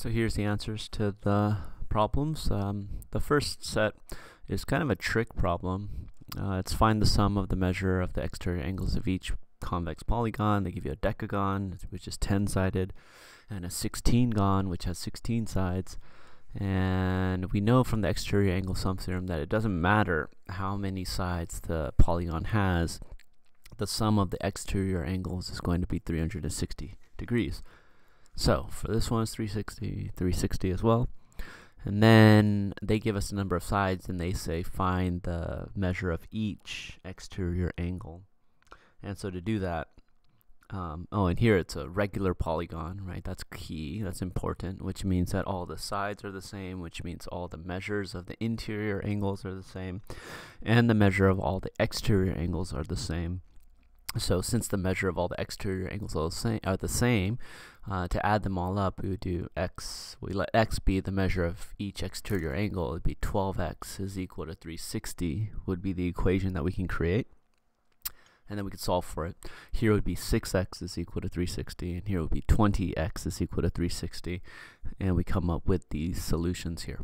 So here's the answers to the problems. Um, the first set is kind of a trick problem. Uh, it's find the sum of the measure of the exterior angles of each convex polygon. They give you a decagon, which is 10-sided, and a 16gon, which has 16 sides. And we know from the exterior angle sum theorem that it doesn't matter how many sides the polygon has, the sum of the exterior angles is going to be 360 degrees. So for this one is 360, 360 as well. And then they give us a number of sides and they say find the measure of each exterior angle. And so to do that, um, oh, and here it's a regular polygon, right? That's key, that's important, which means that all the sides are the same, which means all the measures of the interior angles are the same, and the measure of all the exterior angles are the same. So since the measure of all the exterior angles are the same, are the same uh, to add them all up, we would do x, we let x be the measure of each exterior angle. It would be 12x is equal to 360 would be the equation that we can create and then we could solve for it. Here would be 6x is equal to 360, and here would be 20x is equal to 360, and we come up with these solutions here.